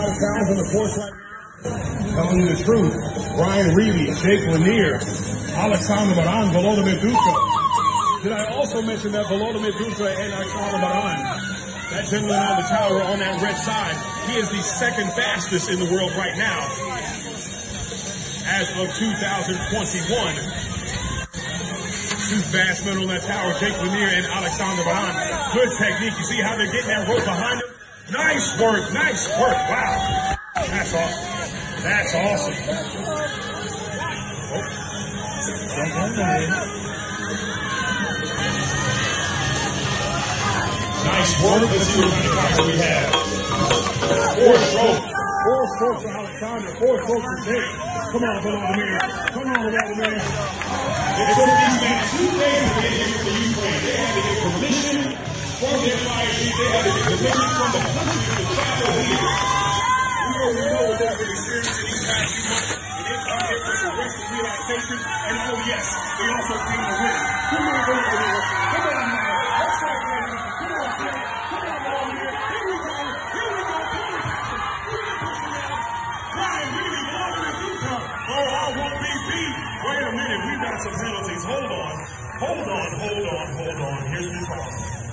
lot of on the. Telling you the truth. Brian Reilly, Jake Lanier, Alexander Baran, Volodymyr Dudka. Did I also mention that Volodymyr Dudka and Alexander Baran, that gentleman on the tower on that red side, he is the second fastest in the world right now as of 2021. Two fast men on that tower, Jake Lanier and Alexander Baran. Good technique. You see how they're getting that rope behind them? Nice work, nice work. Wow. That's awesome. That's awesome. Nice work. Let's see what kind of cards we have. Four strokes. Four strokes for Alexander. Four strokes for Jake. Come on, Volodymyr. Come on, Volodymyr. Here. We here relaxation. And oh yes, they also win. Come on, Volodymyr. Come on now. Let's it. Come on. Come on, Volodymyr. Here we go. Here we go. Come on. Dudka. Oh, won't be beat. Wait a minute. We've got some penalties. Hold on. Hold on. Hold on. Hold on. Here's the call.